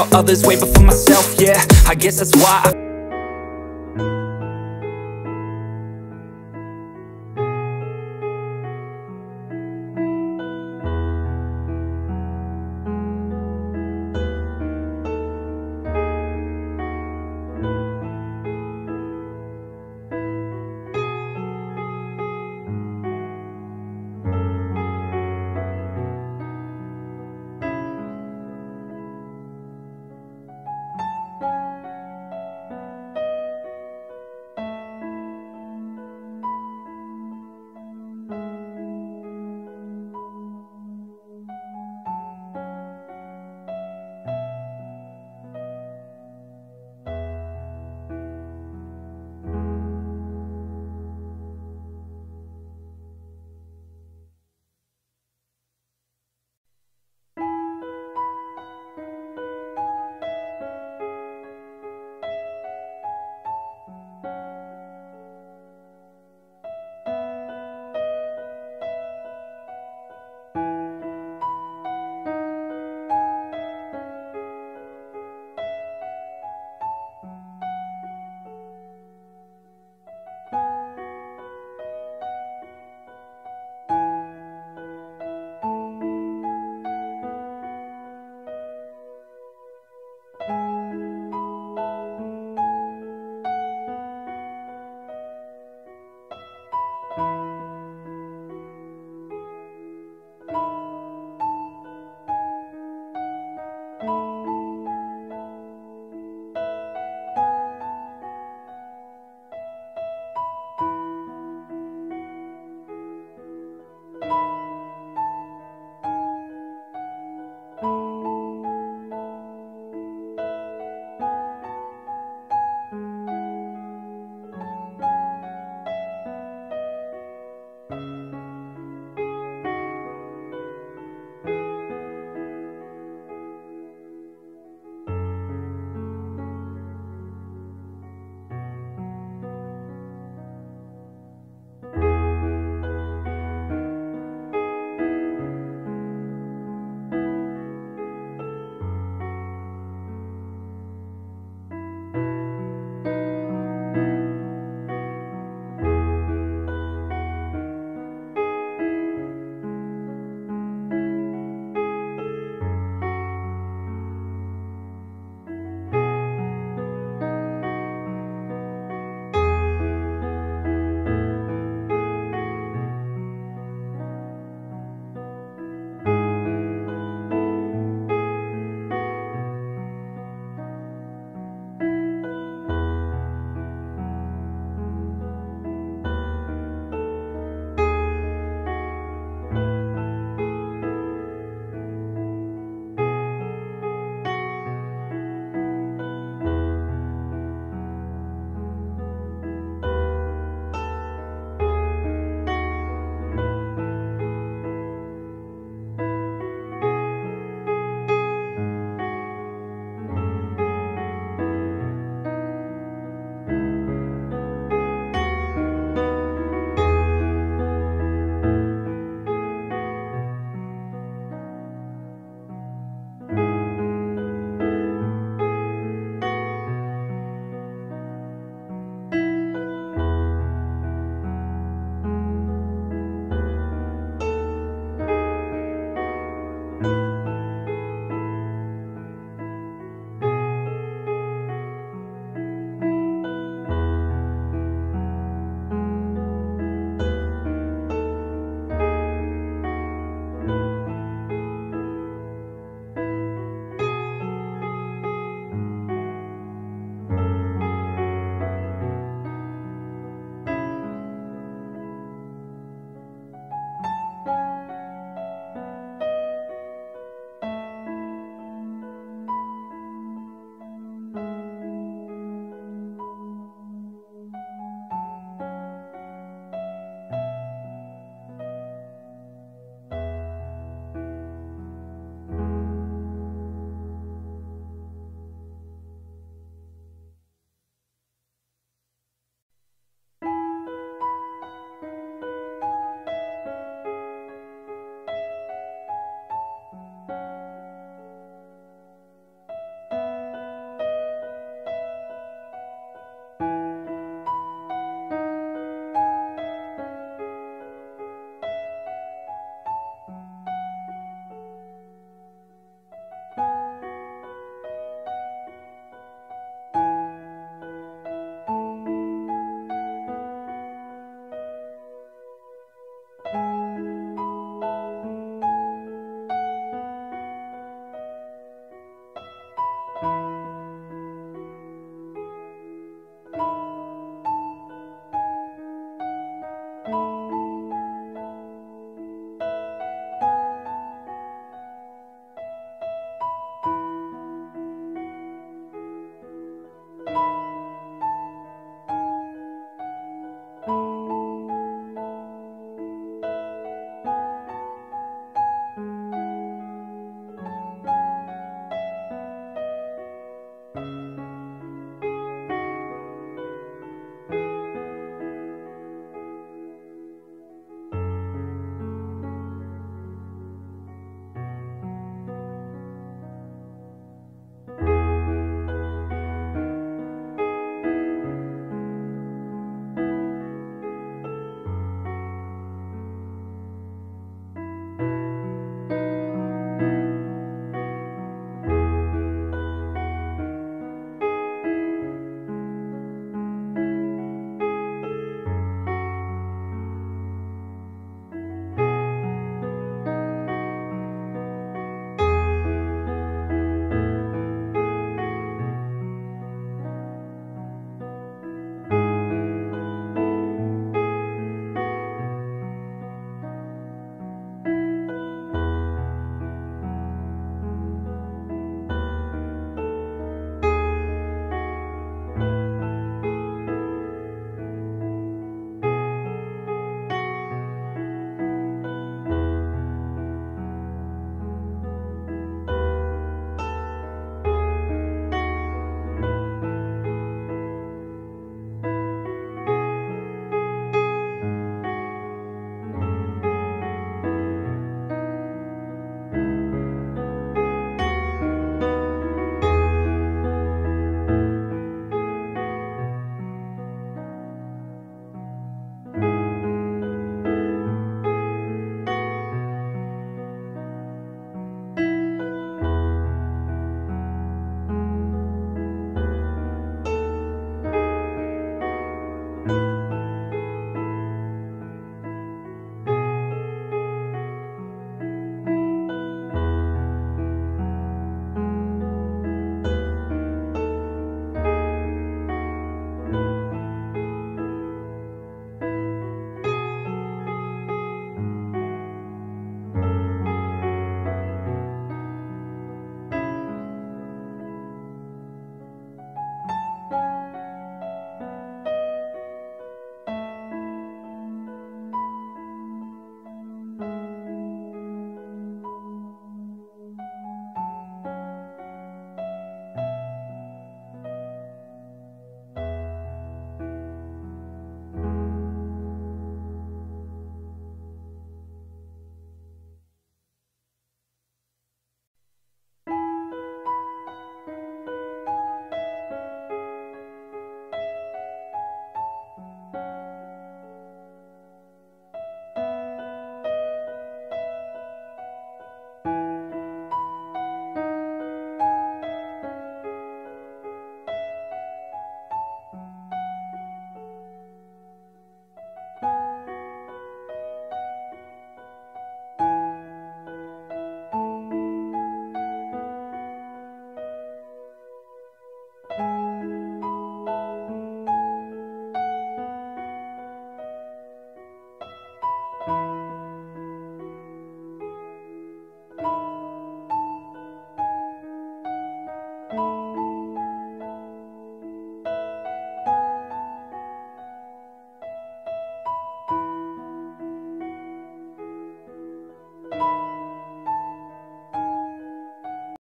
about others way before myself, yeah. I guess that's why I